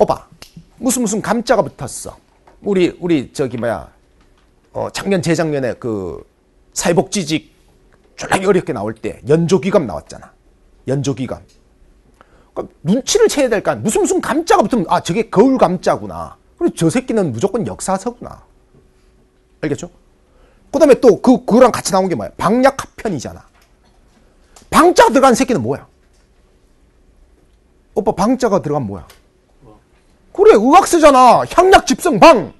오빠 무슨 무슨 감자가 붙었어. 우리 우리 저기 뭐야 어 작년 재작년에 그 사회복지직 졸라게 어렵게 나올 때 연조기감 나왔잖아. 연조기감. 그러니까 눈치를 채야 될까? 무슨 무슨 감자가 붙으면 아 저게 거울 감자구나. 그리고 저 새끼는 무조건 역사서구나. 알겠죠? 그다음에 또 그 그거랑 같이 나온 게 뭐야? 방약 합편이잖아. 방자가 들어간 새끼는 뭐야? 오빠 방자가 들어간 뭐야? 그래 의학서잖아. 향약 집성방,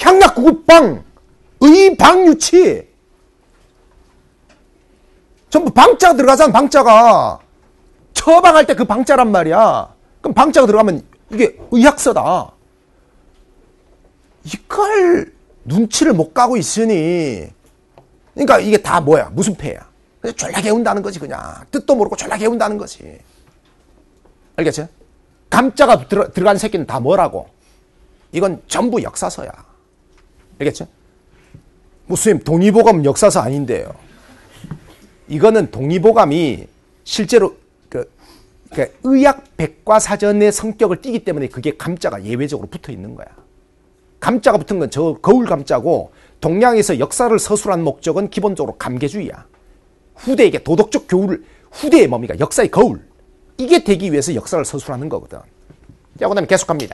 향약 구급방, 의방유치. 전부 방자가 들어가잖아. 방자가 처방할 때 그 방자란 말이야. 그럼 방자가 들어가면 이게 의학서다. 이걸 눈치를 못 가고 있으니 그러니까 이게 다 뭐야 무슨 패야 그냥 졸라 개운다는 거지 그냥 뜻도 모르고 졸라 개운다는 거지 알겠지? 감자가 들어, 들어간 새끼는 다 뭐라고 이건 전부 역사서야 알겠지? 무슨 동의보감 역사서 아닌데요 이거는 동의보감이 실제로 그, 그 의학 백과사전의 성격을 띠기 때문에 그게 감자가 예외적으로 붙어 있는 거야 감자가 붙은 건 저 거울 감자고 동양에서 역사를 서술한 목적은 기본적으로 감개주의야. 후대에게 도덕적 교훈을 후대의 뭡니까? 역사의 거울. 이게 되기 위해서 역사를 서술하는 거거든. 자, 그 다음에 계속합니다.